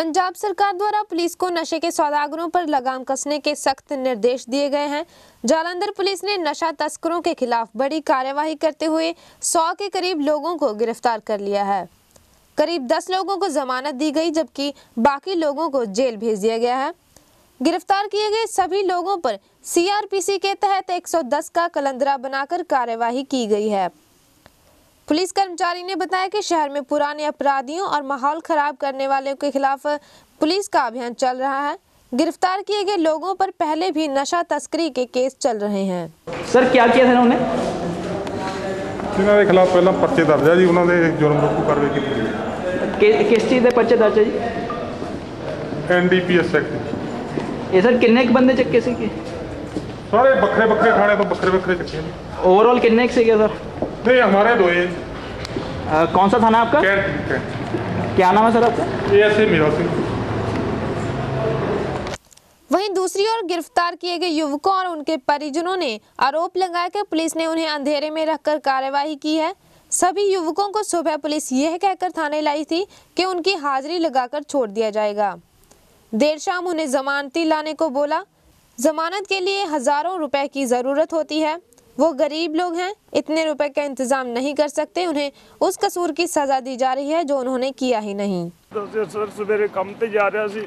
पंजाब सरकार द्वारा पुलिस को नशे के सौदागरों पर लगाम कसने के सख्त निर्देश दिए गए हैं। जालंधर पुलिस ने नशा तस्करों के खिलाफ बड़ी कार्यवाही करते हुए 100 के करीब लोगों को गिरफ़्तार कर लिया है। करीब 10 लोगों को जमानत दी गई, जबकि बाकी लोगों को जेल भेज दिया गया है। गिरफ़्तार किए गए सभी लोगों पर सीआरपीसी के तहत 110 का कलंदरा बनाकर कार्यवाही की गई है। पुलिस कर्मचारी ने बताया कि शहर में पुराने अपराधियों और माहौल खराब करने वालों के खिलाफ पुलिस का अभियान चल रहा है गिरफ्तार किए गए लोगों पर पहले भी नशा तस्करी के केस चल रहे हैं ਸਰ ਕੀ ਕੀਤਾ ਸੀ ਉਹਨੇ ਇਹਨਾਂ ਦੇ ਖਿਲਾਫ ਪਹਿਲਾਂ ਪਰਚੇ ਦਰਜ ਹੈ ਜੀ ਉਹਨਾਂ ਦੇ ਜੁਰਮ ਰੋਕੂ ਕਾਰਵਾਈ ਕੀਤੀ ਗਈ ਹੈ ਕਿ- ਕਿਸ ਚੀਜ਼ ਦੇ ਪਰਚੇ ਦਰਜ ਹੈ ਜੀ ਐਨਡੀਪੀਐਸ ਐਕਟ ਇਹ ਸਰ ਕਿੰਨੇ ਕੁ ਬੰਦੇ ਚੱਕੇ ਸੀਗੇ ਸਾਰੇ ਵੱਖਰੇ ਵੱਖਰੇ ਥਾਣੇ ਤੋਂ ਵੱਖਰੇ ਵੱਖਰੇ ਚੱਕੇ ਨੇ ओवरऑल कितने के सीगे नहीं हमारे दो ही। कौन सा थाना आपका? Cantt, Cantt. क्या नाम है सर आपका? एएसए मीरा सिंह। वहीं दूसरी ओर गिरफ़्तार किए गए युवकों और उनके परिजनों ने आरोप लगाया कि पुलिस ने उन्हें अंधेरे में रखकर कार्यवाही की है। सभी युवकों को सुबह पुलिस यह कहकर थाने लाई थी कि उनकी हाजिरी लगाकर छोड़ दिया जाएगा। देर शाम उन्हें जमानती लाने को बोला। जमानत के लिए हज़ारों रुपए की ज़रूरत होती है। वो गरीब लोग हैं इतने रुपए का इंतजाम नहीं कर सकते उन्हें उस कसूर की सजा दी जा रही है जो उन्होंने किया ही नहीं ਅਸੀਂ ਸਰ ਸਵੇਰੇ ਕੰਮ ਤੇ ਜਾ ਰਿਹਾ ਸੀ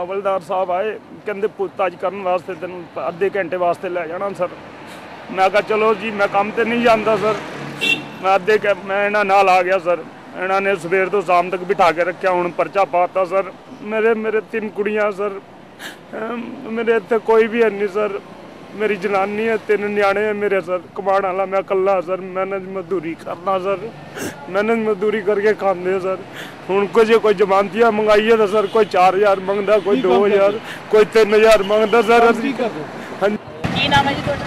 ਅਵਲਦਾਰ ਸਾਹਿਬ ਆਏ ਕਹਿੰਦੇ ਪੁੱਛਤਾਛ ਕਰਨ ਵਾਸਤੇ ਤੈਨੂੰ ਅੱਧੇ ਘੰਟੇ ਵਾਸਤੇ ਲੈ ਜਾਣਾ ਸਰ ਮੈਂ ਕਿਹਾ ਚਲੋ ਜੀ ਮੈਂ ਕੰਮ ਤੇ ਨਹੀਂ ਜਾਂਦਾ ਸਰ ਮੈਂ ਅੱਧੇ ਘੰ- ਮੈਂ ਇਹਨਾਂ ਨਾਲ ਆ ਗਿਆ ਸਰ ਇਹਨਾਂ ਨੇ ਸਵੇਰ ਤੋਂ ਸ਼ਾਮ ਤੱਕ ਬਿਠਾ ਕੇ ਰੱਖਿਆ ਹੁਣ ਪਰਚਾ ਪਾਤਾ ਸਰ ਮੇਰੇ ਮੇਰੇ ਤਿੰਨ ਕੁੜੀਆਂ ਸਰ ਅਮ ਮੇਰੇ ਇੱਥੇ ਕੋਈ ਵੀ ਹੈ ਨਹੀਂ ਸਰ ਮੇਰੀ ਜਨਾਨੀ ਹੈ ਤਿੰਨ ਨਿਆਣੇ ਹੈ ਮੇਰੇ ਸਰ ਕਮਾਉਣ ਵਾਲਾ ਮੈਂ ਇਕੱਲਾ ਸਰ ਮਿਹਨਤ ਮਜ਼ਦੂਰੀ ਕਰਦਾ ਸਰ। ਮਿਹਨਤ ਮਜ਼ਦੂਰੀ ਕਰਕੇ ਖਾਂਦੇ ਸਰ। ਹੁਣ ਜੇ ਕੋਈ ਜਮਾਨਤੀਆਂ ਮੰਗਾਈਏ ਤਾਂ ਸਰ ਕੋਈ 4000 ਮੰਗਦਾ ਕੋਈ 2000 ਕੋਈ 3000 ਮੰਗਦਾ ਸਰ। ਅਸੀਂ ਕੀ ਨਾਮ ਹੈ ਜੀ ਤੁਹਾਡਾ?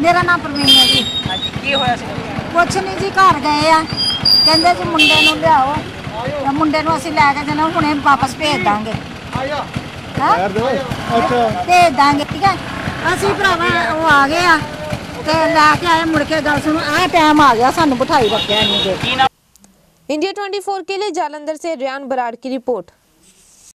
ਮੇਰਾ ਨਾਮ ਪ੍ਰਵੀਨ ਹੈ ਜੀ। ਹਾਂਜੀ ਕੀ ਹੋਇਆ ਸੀ? ਕੁਛ ਨਹੀਂ ਜੀ ਘਰ ਗਏ ਆ। ਕਹਿੰਦੇ ਜੀ ਮੁੰਡੇ ਨੂੰ ਲਿਆਓ। ਤੇ ਮੁੰਡੇ ਨੂੰ ਅਸੀਂ ਲੈ ਕੇ ਜਾਣਾ ਹੁਣੇ ਵਾਪਸ ਭੇਜ ਦਾਂਗੇ। ਹਾਂ? ਅੱਛਾ। ਭੇਜ ਦਾਂਗੇ ਠੀਕ ਹੈ? ਅਸੀਂ ਭਰਾਵਾ ਉਹ ਆ ਗਏ ਆ ਤੇ ਲੈ ਕੇ ਆਏ ਮੁੜ ਕੇ ਗੱਲ ਸੁਣੋ ਆਹ ਟਾਈਮ ਆ ਗਿਆ ਸਾਨੂੰ ਬਿਠਾਈ ਰੱਖਿਆ ਨਹੀਂ ਜੇ इंडिया 24 के लिए जालंधर से रियान बराड़ की रिपोर्ट